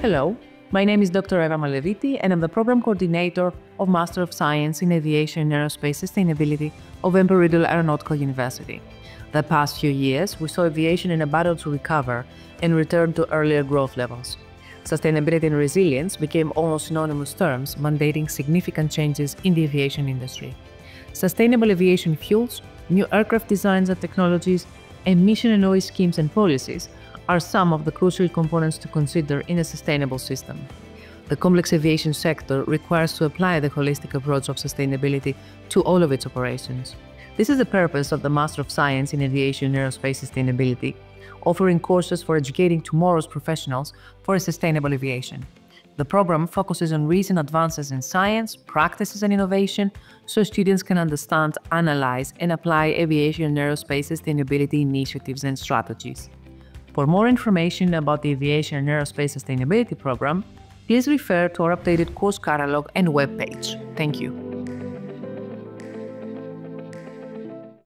Hello, my name is Dr. Eva Maleviti, and I'm the Program Coordinator of Master of Science in Aviation and Aerospace Sustainability of Embry-Riddle Aeronautical University. The past few years, we saw aviation in a battle to recover and return to earlier growth levels. Sustainability and resilience became almost synonymous terms, mandating significant changes in the aviation industry. Sustainable aviation fuels, new aircraft designs and technologies, emission and noise schemes and policies are some of the crucial components to consider in a sustainable system. The complex aviation sector requires to apply the holistic approach of sustainability to all of its operations. This is the purpose of the Master of Science in Aviation Aerospace Sustainability, offering courses for educating tomorrow's professionals for a sustainable aviation. The program focuses on recent advances in science, practices, and innovation so students can understand, analyze, and apply aviation and aerospace sustainability initiatives and strategies. For more information about the Aviation and Aerospace Sustainability Program, please refer to our updated course catalog and webpage. Thank you.